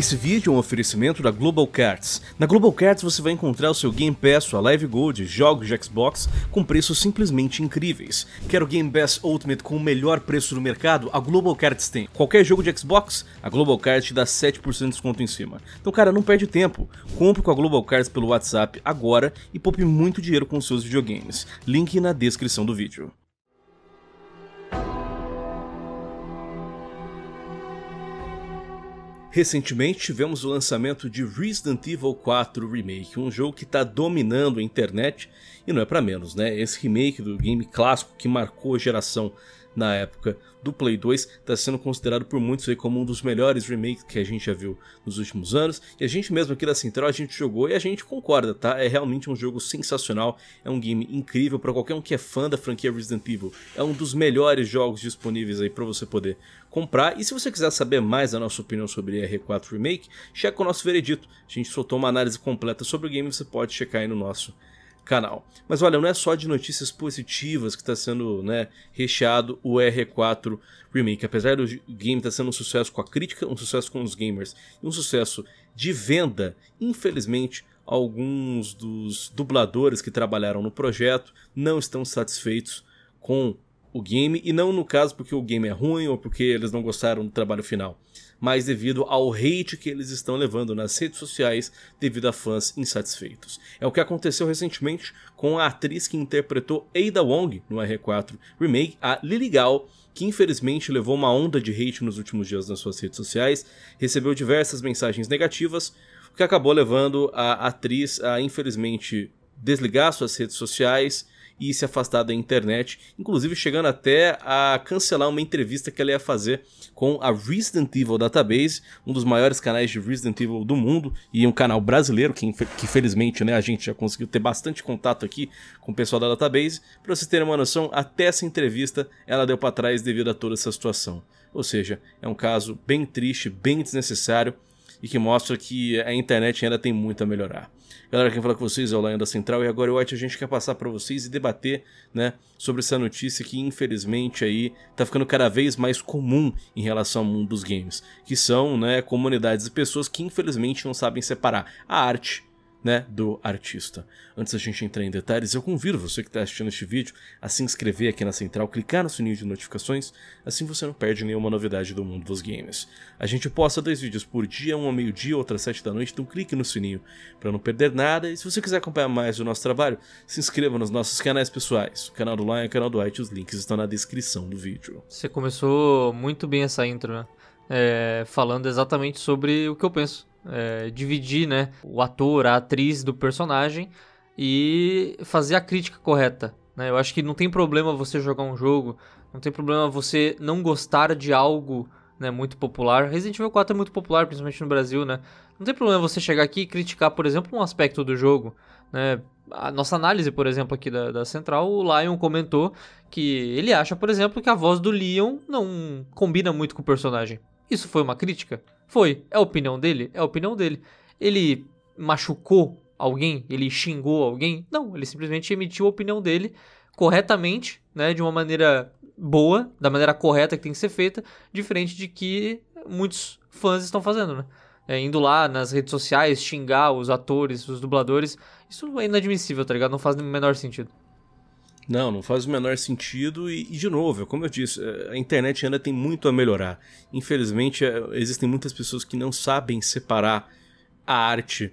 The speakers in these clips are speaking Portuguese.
Esse vídeo é um oferecimento da Global Cards. Na Global Cards você vai encontrar o seu Game Pass, sua Live Gold, jogos de Xbox com preços simplesmente incríveis. Quer o Game Pass Ultimate com o melhor preço do mercado? A Global Cards tem. Qualquer jogo de Xbox, a Global Cards te dá 7% de desconto em cima. Então cara, não perde tempo. Compre com a Global Cards pelo WhatsApp agora e poupe muito dinheiro com seus videogames. Link na descrição do vídeo. Recentemente tivemos o lançamento de Resident Evil 4 Remake, um jogo que está dominando a internet e não é para menos, né? Esse remake do game clássico que marcou a geração na época do Play 2 está sendo considerado por muitos aí como um dos melhores remakes que a gente já viu nos últimos anos. E a gente mesmo aqui da Central a gente jogou e a gente concorda, tá? É realmente um jogo sensacional, é um game incrível para qualquer um que é fã da franquia Resident Evil, é um dos melhores jogos disponíveis aí para você poder comprar. E se você quiser saber mais a nossa opinião sobre R4 Remake, checa o nosso veredito, a gente soltou uma análise completa sobre o game, você pode checar aí no nosso canal. Mas olha, não é só de notícias positivas que está sendo né, recheado o R4 Remake. Apesar do game estar tá sendo um sucesso com a crítica, um sucesso com os gamers e um sucesso de venda, infelizmente alguns dos dubladores que trabalharam no projeto não estão satisfeitos com o game, e não no caso porque o game é ruim ou porque eles não gostaram do trabalho final, mas devido ao hate que eles estão levando nas redes sociais devido a fãs insatisfeitos. É o que aconteceu recentemente com a atriz que interpretou Ada Wong no R4 Remake, a Lily Gao, que infelizmente levou uma onda de hate nos últimos dias nas suas redes sociais, recebeu diversas mensagens negativas, o que acabou levando a atriz a infelizmente desligar suas redes sociais e se afastar da internet, inclusive chegando até a cancelar uma entrevista que ela ia fazer com a Resident Evil Database, um dos maiores canais de Resident Evil do mundo e um canal brasileiro que, que felizmente né, a gente já conseguiu ter bastante contato aqui com o pessoal da Database. Para vocês terem uma noção, até essa entrevista ela deu para trás devido a toda essa situação. Ou seja, é um caso bem triste, bem desnecessário e que mostra que a internet ainda tem muito a melhorar. Galera, quem fala com vocês é o Lion da Central e agora White a gente quer passar para vocês e debater, né, sobre essa notícia que infelizmente aí tá ficando cada vez mais comum em relação ao mundo dos games, que são, né, comunidades de pessoas que infelizmente não sabem separar a arte né, do artista. Antes da gente entrar em detalhes, eu convido você que está assistindo este vídeo a se inscrever aqui na central, clicar no sininho de notificações, assim você não perde nenhuma novidade do mundo dos games. A gente posta dois vídeos por dia, um ao meio-dia, outro às sete da noite, então clique no sininho para não perder nada. E se você quiser acompanhar mais o nosso trabalho, se inscreva nos nossos canais pessoais, o canal do Lion e o canal do White, os links estão na descrição do vídeo. Você começou muito bem essa intro, né? É, falando exatamente sobre o que eu penso é, dividir né, o ator, a atriz do personagem e fazer a crítica correta. Né? Eu acho que não tem problema você jogar um jogo, não tem problema você não gostar de algo né, muito popular. Resident Evil 4 é muito popular, principalmente no Brasil, né? Não tem problema você chegar aqui e criticar, por exemplo, um aspecto do jogo, né? A nossa análise, por exemplo, aqui da, da Central, o Lion comentou que ele acha, por exemplo, que a voz do Leon não combina muito com o personagem. Isso foi uma crítica? Foi. É a opinião dele? É a opinião dele. Ele machucou alguém? Ele xingou alguém? Não, ele simplesmente emitiu a opinião dele corretamente, né, de uma maneira boa, da maneira correta que tem que ser feita, diferente de que muitos fãs estão fazendo, né? É, indo lá nas redes sociais xingar os atores, os dubladores, isso é inadmissível, tá ligado? Não faz o menor sentido. Não, não faz o menor sentido e, e, de novo, como eu disse, é, a internet ainda tem muito a melhorar. Infelizmente, é, existem muitas pessoas que não sabem separar a arte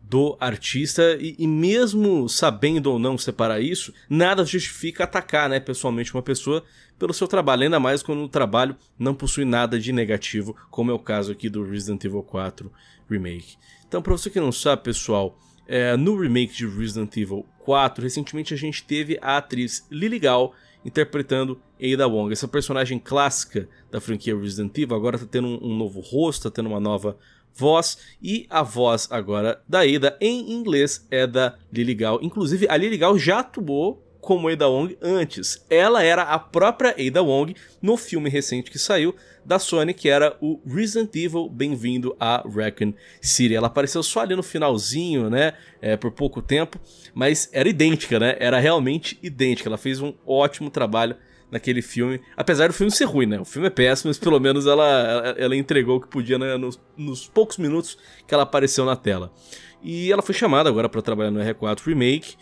do artista e, e, mesmo sabendo ou não separar isso, nada justifica atacar, né, pessoalmente uma pessoa pelo seu trabalho, ainda mais quando o trabalho não possui nada de negativo, como é o caso aqui do Resident Evil 4 Remake. Então, para você que não sabe, pessoal, é, no remake de Resident Evil 4, recentemente a gente teve a atriz Lily Gao interpretando Ada Wong. Essa personagem clássica da franquia Resident Evil agora está tendo um, novo rosto, está tendo uma nova voz e a voz agora da Ada em inglês é da Lily Gao. Inclusive a Lily Gao já atuou como Ada Wong antes. Ela era a própria Ada Wong no filme recente que saiu da Sony, que era o Resident Evil Bem-vindo a Raccoon City. Ela apareceu só ali no finalzinho, né, é, por pouco tempo, mas era idêntica, né, era realmente idêntica. Ela fez um ótimo trabalho naquele filme. Apesar do filme ser ruim, né? O filme é péssimo, mas pelo menos ela, ela, entregou o que podia né, nos, nos, poucos minutos que ela apareceu na tela. E ela foi chamada agora para trabalhar no R4 Remake.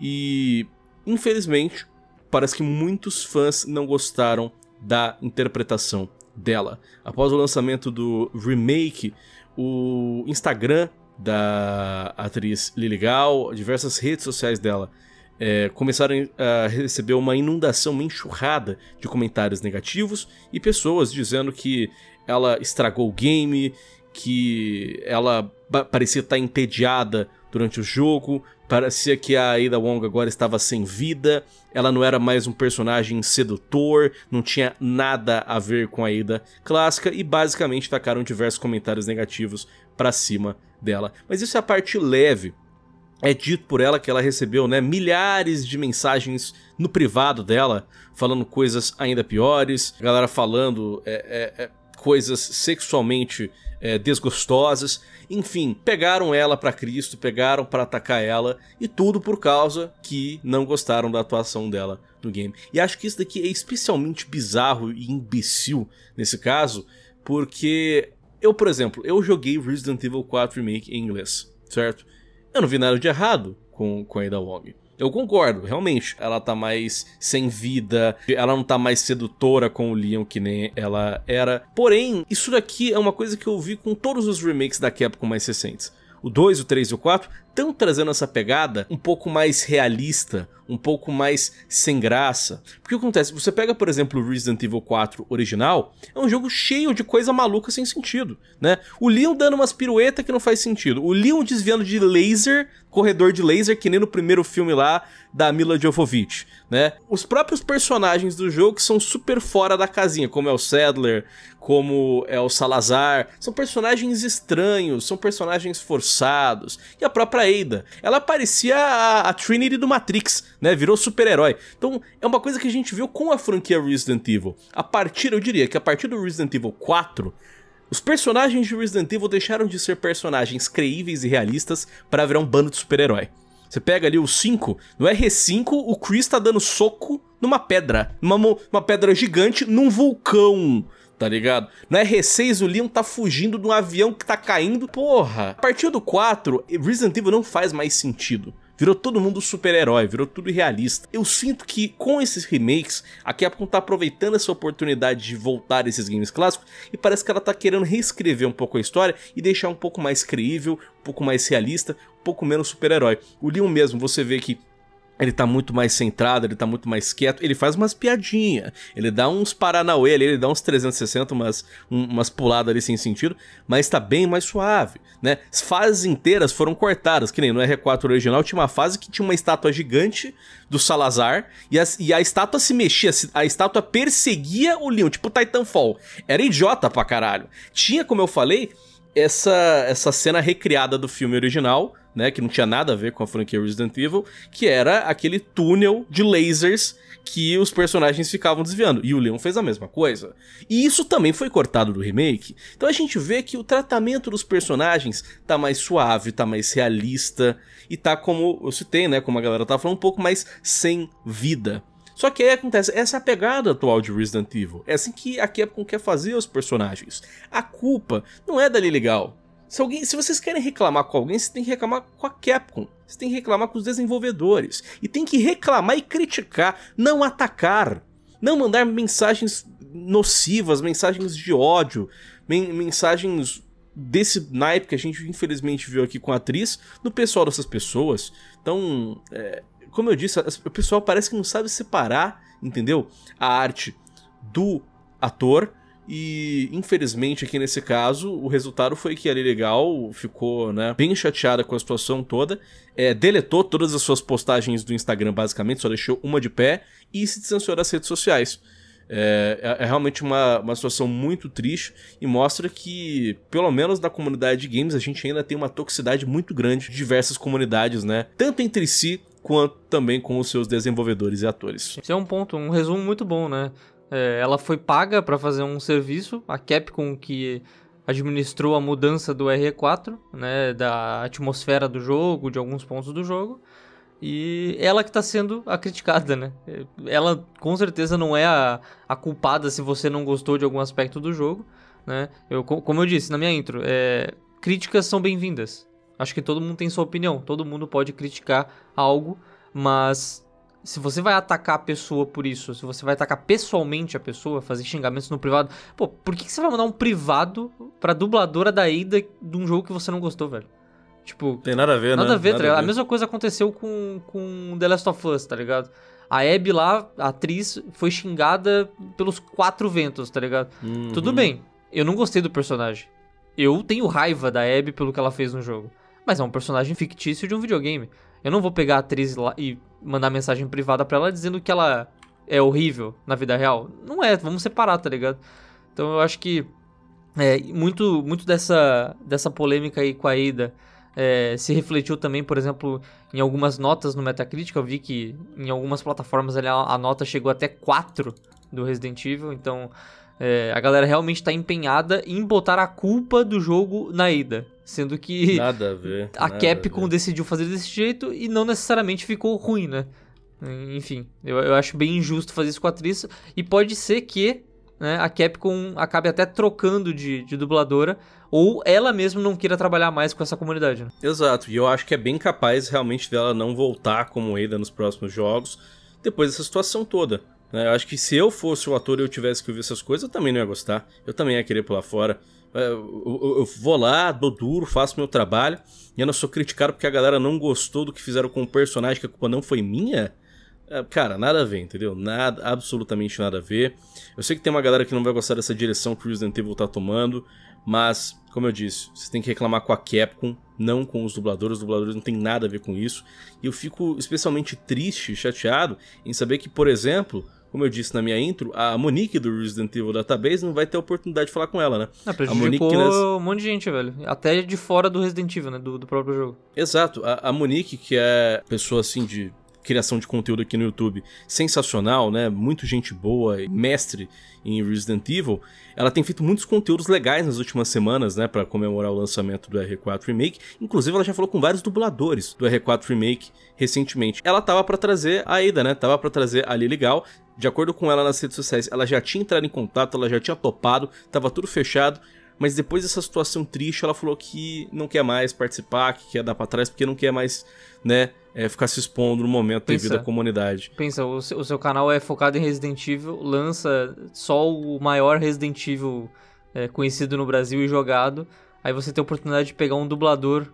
E infelizmente, parece que muitos fãs não gostaram da interpretação dela. Após o lançamento do remake, o Instagram da atriz Lily Gal, diversas redes sociais dela é, começaram a receber uma inundação, uma enxurrada de comentários negativos e pessoas dizendo que ela estragou o game, que ela parecia estar entediada durante o jogo, parecia que a Ada Wong agora estava sem vida, ela não era mais um personagem sedutor, não tinha nada a ver com a Ada clássica e basicamente tacaram diversos comentários negativos para cima dela. Mas isso é a parte leve. É dito por ela que ela recebeu né, milhares de mensagens no privado dela, falando coisas ainda piores, a galera falando é, é, é, coisas sexualmente é, desgostosas. Enfim, pegaram ela para Cristo, pegaram para atacar ela e tudo por causa que não gostaram da atuação dela no game. E acho que isso daqui é especialmente bizarro e imbecil nesse caso, porque eu, por exemplo, eu joguei Resident Evil 4 Remake em inglês, certo? Eu não vi nada de errado com, com a Ada Wong. Eu concordo, realmente. Ela tá mais sem vida, ela não tá mais sedutora com o Leon que nem ela era. Porém, isso daqui é uma coisa que eu vi com todos os remakes da Capcom mais recentes. O 2, o 3 e o 4 estão trazendo essa pegada um pouco mais realista, um pouco mais sem graça. Porque o que acontece? Você pega, por exemplo, o Resident Evil 4 original, é um jogo cheio de coisa maluca sem sentido, né? O Leon dando umas piruetas que não faz sentido. O Leon desviando de laser, corredor de laser, que nem no primeiro filme lá da Mila Jovovich, né? Os próprios personagens do jogo que são super fora da casinha, como é o Sadler, como é o Salazar, são personagens estranhos, são personagens forçados. E a própria Ada. Ela parecia a, a Trinity do Matrix, né? Virou super-herói. Então, é uma coisa que a gente viu com a franquia Resident Evil. A partir, eu diria que a partir do Resident Evil 4, os personagens de Resident Evil deixaram de ser personagens creíveis e realistas para virar um bando de super-herói. Você pega ali o 5, no R5 o Chris tá dando soco numa pedra, numa, uma pedra gigante num vulcão tá ligado? No R6 o Leon tá fugindo de um avião que tá caindo. Porra, a partir do 4, Resident Evil não faz mais sentido. Virou todo mundo super-herói, virou tudo irrealista. Eu sinto que com esses remakes, a Capcom tá aproveitando essa oportunidade de voltar esses games clássicos e parece que ela tá querendo reescrever um pouco a história e deixar um pouco mais creível, um pouco mais realista, um pouco menos super-herói. O Leon mesmo, você vê que ele tá muito mais centrado, ele tá muito mais quieto, ele faz umas piadinhas, ele dá uns paranauê ali, ele dá uns 360, umas, um, umas puladas ali sem sentido, mas tá bem mais suave, né? As fases inteiras foram cortadas, que nem no R4 original tinha uma fase que tinha uma estátua gigante do Salazar e a, e a estátua se mexia, a estátua perseguia o Leon, tipo Titanfall. Era idiota pra caralho. Tinha, como eu falei, essa, essa cena recriada do filme original, né, que não tinha nada a ver com a franquia Resident Evil, que era aquele túnel de lasers que os personagens ficavam desviando. E o Leon fez a mesma coisa. E isso também foi cortado do remake. Então a gente vê que o tratamento dos personagens tá mais suave, tá mais realista e tá como eu citei, né, como a galera tá falando, um pouco mais sem vida. Só que aí acontece, essa é a pegada atual de Resident Evil. É assim que a Capcom quer fazer os personagens. A culpa não é da Lily Gal, se, alguém, se vocês querem reclamar com alguém, você tem que reclamar com a Capcom. Você tem que reclamar com os desenvolvedores. E tem que reclamar e criticar, não atacar. Não mandar mensagens nocivas, mensagens de ódio, men mensagens desse naipe que a gente infelizmente viu aqui com a atriz, no pessoal dessas pessoas. Então, é, como eu disse, o pessoal parece que não sabe separar, entendeu? A arte do ator e infelizmente aqui nesse caso, o resultado foi que a Legal ficou né, bem chateada com a situação toda, é, deletou todas as suas postagens do Instagram, basicamente, só deixou uma de pé e se distanciou das redes sociais. É, é, é, realmente uma, uma situação muito triste e mostra que, pelo menos na comunidade de games, a gente ainda tem uma toxicidade muito grande de diversas comunidades, né? Tanto entre si quanto também com os seus desenvolvedores e atores. Esse é um ponto, um resumo muito bom, né? É, ela foi paga para fazer um serviço, a Capcom que administrou a mudança do RE4, né, da atmosfera do jogo, de alguns pontos do jogo. E ela que está sendo a criticada, né? Ela com certeza não é a, a culpada se você não gostou de algum aspecto do jogo, né? Eu, como eu disse na minha intro, é, críticas são bem-vindas. Acho que todo mundo tem sua opinião, todo mundo pode criticar algo, mas se você vai atacar a pessoa por isso, se você vai atacar pessoalmente a pessoa, fazer xingamentos no privado, pô, por que, que você vai mandar um privado pra dubladora da Ida de um jogo que você não gostou, velho? Tipo. Tem nada a ver, nada né? A ver, nada tá a, a mesma coisa aconteceu com, com The Last of Us, tá ligado? A Abby lá, a atriz, foi xingada pelos quatro ventos, tá ligado? Uhum. Tudo bem, eu não gostei do personagem. Eu tenho raiva da Abby pelo que ela fez no jogo. Mas é um personagem fictício de um videogame. Eu não vou pegar a atriz lá e mandar mensagem privada pra ela dizendo que ela é horrível na vida real. Não é, vamos separar, tá ligado? Então eu acho que é, muito, muito dessa, dessa polêmica aí com a Ida é, se refletiu também, por exemplo, em algumas notas no Metacritic. Eu vi que em algumas plataformas ali, a, a nota chegou até 4 do Resident Evil. Então é, a galera realmente está empenhada em botar a culpa do jogo na ida. Sendo que nada a, ver, a Capcom a decidiu fazer desse jeito e não necessariamente ficou ruim, né? Enfim, eu, eu acho bem injusto fazer isso com a atriz. E pode ser que né, a Capcom acabe até trocando de, de dubladora ou ela mesma não queira trabalhar mais com essa comunidade. Né? Exato, e eu acho que é bem capaz realmente dela não voltar como Ada nos próximos jogos, depois dessa situação toda. Né? Eu acho que se eu fosse o ator e eu tivesse que ouvir essas coisas, eu também não ia gostar, eu também ia querer pular fora. É, eu, eu, eu vou lá, dou duro, faço meu trabalho, e eu não sou criticado porque a galera não gostou do que fizeram com o personagem, que a culpa não foi minha. É, cara, nada a ver, entendeu? Nada, absolutamente nada a ver. Eu sei que tem uma galera que não vai gostar dessa direção que o Resident Evil tá tomando, mas, como eu disse, você tem que reclamar com a Capcom, não com os dubladores. Os dubladores não tem nada a ver com isso. E eu fico especialmente triste, chateado em saber que, por exemplo, como eu disse na minha intro, a Monique do Resident Evil Database não vai ter a oportunidade de falar com ela, né? Não, a Monique, né? um monte de gente, velho. Até de fora do Resident Evil, né? Do, do próprio jogo. Exato. A, a Monique, que é pessoa, assim, de criação de conteúdo aqui no YouTube sensacional, né? Muito gente boa, mestre em Resident Evil. Ela tem feito muitos conteúdos legais nas últimas semanas, né, para comemorar o lançamento do R4 Remake. Inclusive, ela já falou com vários dubladores do R4 Remake recentemente. Ela tava para trazer a Ada, né? Tava para trazer a Lily Gal. De acordo com ela nas redes sociais, ela já tinha entrado em contato, ela já tinha topado, tava tudo fechado mas depois dessa situação triste, ela falou que não quer mais participar, que quer dar para trás, porque não quer mais, né, é, ficar se expondo no momento pensa, devido à comunidade. Pensa, o seu, o seu, canal é focado em Resident Evil, lança só o maior Resident Evil é, conhecido no Brasil e jogado, aí você tem a oportunidade de pegar um dublador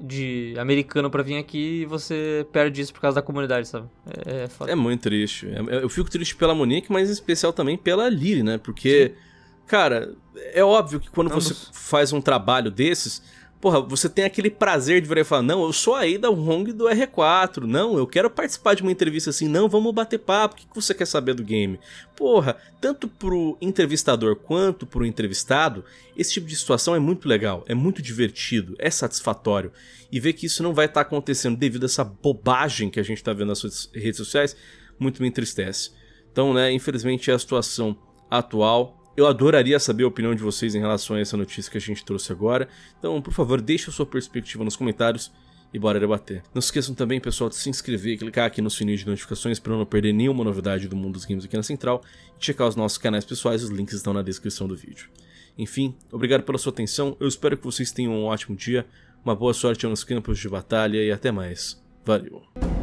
de americano para vir aqui e você perde isso por causa da comunidade, sabe? É, é, é muito triste. É, eu fico triste pela Monique, mas em especial também pela Lily, né? Porque... Sim Cara, é óbvio que quando você faz um trabalho desses, porra, você tem aquele prazer de virar e falar: Não, eu sou aí da Hong do R4. Não, eu quero participar de uma entrevista assim. Não, vamos bater papo. O que você quer saber do game? Porra, tanto pro entrevistador quanto pro entrevistado, esse tipo de situação é muito legal, é muito divertido, é satisfatório. E ver que isso não vai estar tá acontecendo devido a essa bobagem que a gente tá vendo nas redes sociais, muito me entristece. Então, né, infelizmente é a situação atual eu adoraria saber a opinião de vocês em relação a essa notícia que a gente trouxe agora. Então, por favor, deixe a sua perspectiva nos comentários e bora debater. Não se esqueçam também, pessoal, de se inscrever e clicar aqui no sininho de notificações para não perder nenhuma novidade do mundo dos games aqui na Central e checar os nossos canais pessoais, os links estão na descrição do vídeo. Enfim, obrigado pela sua atenção, eu espero que vocês tenham um ótimo dia, uma boa sorte nos campos de batalha e até mais. Valeu!